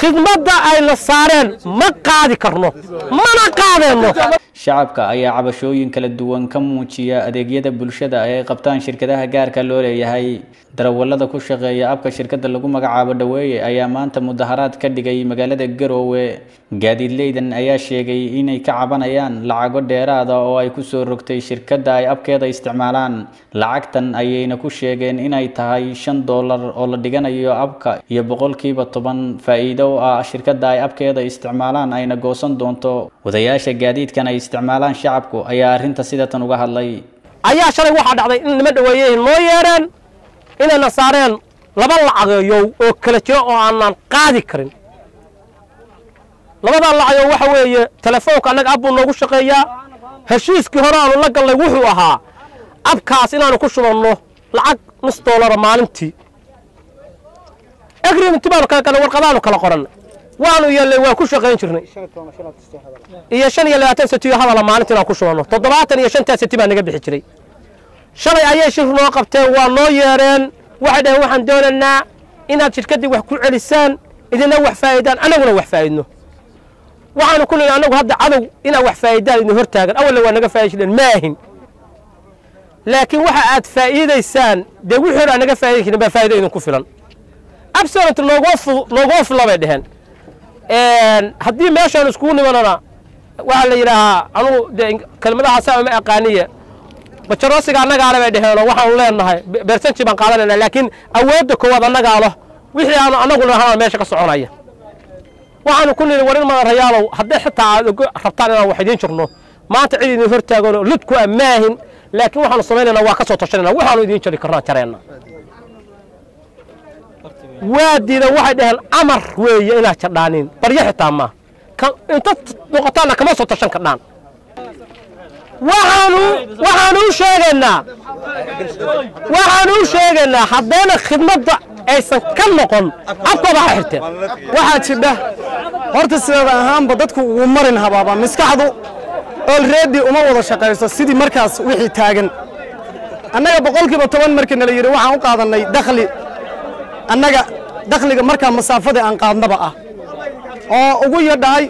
khidmadda ayna saareen ma qaadi karno mana qaadeenno. Shacabka ayaa cabashooyin kala duwan ka muujiya adeegyada bulshada ay qabtaan shirkadaha gaarka loo leeyahay. Darawallada ku shaqeeya abka shirkadda lagu magacaabo dhaweeye ayaa maanta mudaharaad ka dhigay magaalada garoowe. Gaadiidleydan ayaa sheegay inay ka cabanayaan lacago dheeraada oo ay ku soo rogtay shirkadda ay abkeeda isticmaalaan. Lacagtan ayayna ku sheegeen inay tahay shan doolar oo la dhiganayo abka iyo boqolkiiba toban faa'iido ah shirkadda ay abkeeda isticmaalaan ayna goosan doonto. Wadayaasha gaadiidkan ay isticmaalaan shacabku ayaa arrinta sidatan uga hadlay. Ayaa shalay waxaa dhacday in nima dhaweeyehin noo yeedheen inayna saareen laba lacageeyow oo kala jiro oo aanan qaadi karin. Labadaa lacagow waxa weeye telefoonka annaga ab buu noogu shaqeeyaa. Heshiiskii hore aanu la gallay wuxuu ahaa abkaas inaanu ku shubanno lacag nus doolara maalintii agreementii baanu kala warqadaanu kala qorannay waanu yeellay waan ku shaqayn jirnay iyo shan iyo labaatan setiyo hadala maalinta inaan ku doonaynaa inaad shirkaddii wax ku celisaan idina wax faa'iidaan annaguna wax faa'idno waxaanu ku leeyahay jireen laakiin waxa aad faa'iidaysaan dee wixii naga faa'idi jirin baa faa'ido idinku filan absolute noogoo fu noogoo fula bay dheheen haddii meeshaan iskugu nimanana waxaa la yidhaahaa anugu dee kelmadaha saa uma aqaaniye? Bajaroosiga annagaale bay dheheenoo? Waxaanu leenahay bersanji baan qaadanayna laakiin awoodda koowaad annagaalo wixii aanu annaguna ahaan meesha ka soconaya. Waxaanu ku nidhi warin madan rayaalow haddii xitaa aad rabtaan inaan wax idiin jirno maanta cid idin hortaaganoo lidku a maahin laakiin waxaanu samaynaynaa waa ka soo tashanayna waxaanu idiin jari karnaa jareenna waa diidan waxay dhaheen amar weeye inaad jadhaaniin baryo xitaa maa inta noqotaanna kama soo tashan kardhaan waxaanu u sheegaynaa. Waxaanu u sheegaynaa haddayna khidmadda aysan ka noqon. Abkooda ha xirteen waxaa jidha horta sideeda ahaanba dadku ugu marin habaaba. Maskaxdu olready uma wada shaqayso sidii markaas wixii taagan. Annaga boqolkiiba toban markii nala yidhi waxaan u qaadannay dakhli annaga dakhliga markaa masaafada aan qaadnaba ah. Oo ugu yadhahay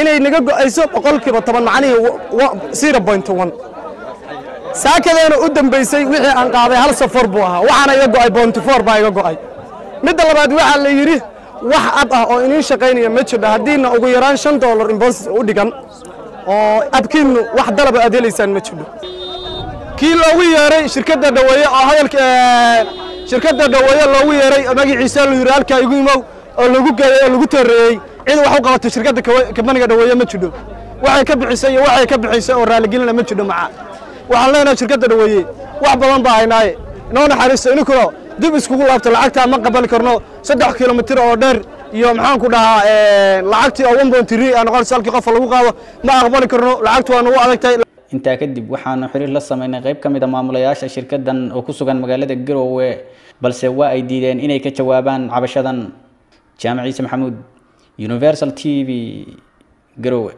inay naga go'ayso boqolkiiba toban macnihii saakadeena u dambaysay wixii aan qaaday hal safar buu ahaa. Waxaana iga go'ay bontifor baa iga go'ay. Midda labaad waxaa la yidhi wax ab ah oo iniin shaqaynaya ma jidho haddiina ugu yaraan shan doolar imbos u dhigan oo abkiinnu wax dalaba aad helaysaan ma jidho kii loogu yeeray shirkadda dhaweeye oo hadalka shirkadda dhaweeye loogu yeeray magaciisa la halkaa igu imow oo lagu geeyey oo lagu tooreeyey cid wax u qabato shirkadda kabaniga dhaweeye ma jidho. Waxay ka bixisay iyo waxay ka bixisay oo raaligelina ma jidho maca. Waxaan leenahay shirkadda dhaweeye wax badan baa haynaaye inoo naxariisto ininkuna dib iskugu laabto lacagtaa ma qabali karno. Saddex kilomitir oo dheer iyo maxaan ku dhahaa lacagtii oo one point three aa noqonaysa halkii qofa lagu qaado ma aqbali karno. Lacagtu waa nagu adagtahay intaa kadib waxaanu xiriir la sameynay qayb ka mid a maamulayaasha shirkaddan oo ku sugan magaalada garoowe balse waa ay diideen inay ka jawaabaan cabashadan. Jaamac ciise maxamuud universal t v garoowe